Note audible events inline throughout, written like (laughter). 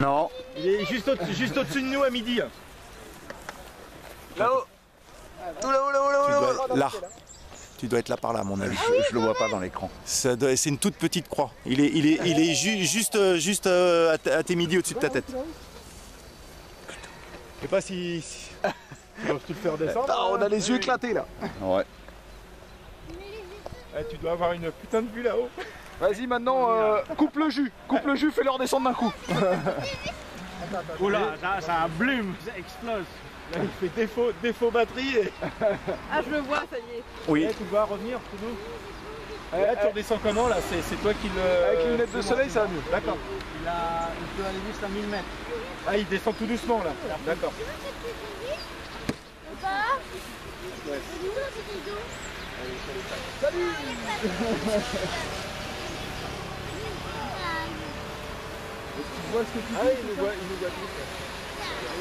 Non. Il est juste au- juste au-dessus de nous à midi. Là-haut. Tout là-haut, là-haut, là-haut, Tu là-haut. là. Tu dois être là par là, à mon avis. Je, je le vois pas dans l'écran. C'est une toute petite croix. Il est, il est, il est ju- juste, euh, juste euh, à, tes midis au-dessus de ta tête. Je sais pas si. te le faire descendre. Ah, on a les yeux éclatés là. Ouais. Eh, tu dois avoir une putain de vue là-haut. (laughs) Vas-y maintenant, euh, coupe le jus. Coupe le jus, fais-leur descendre d'un coup. (laughs) Oula, ça, ça blume, ça explose. Là, il fait défaut, défaut batterie et Ah, je le vois, ça y est. Oui. Eh, tu dois revenir pour nous. Et là, tu redescends comment là C'est c'est toi qui le. Avec les lunettes de soleil, ça va mieux. D'accord. Il, a, il peut aller jusqu'à 1000 mètres. Ah, il descend tout doucement là. D'accord. Tu vois ce que tu Ah, il nous voit, il nous voit tous.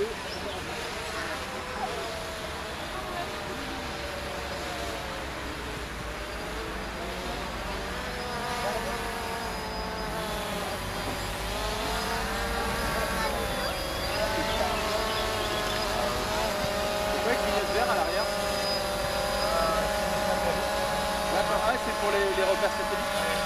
C'est vrai qu'il est vert à l'arrière. D'accord, ouais, c'est pour les, les repères.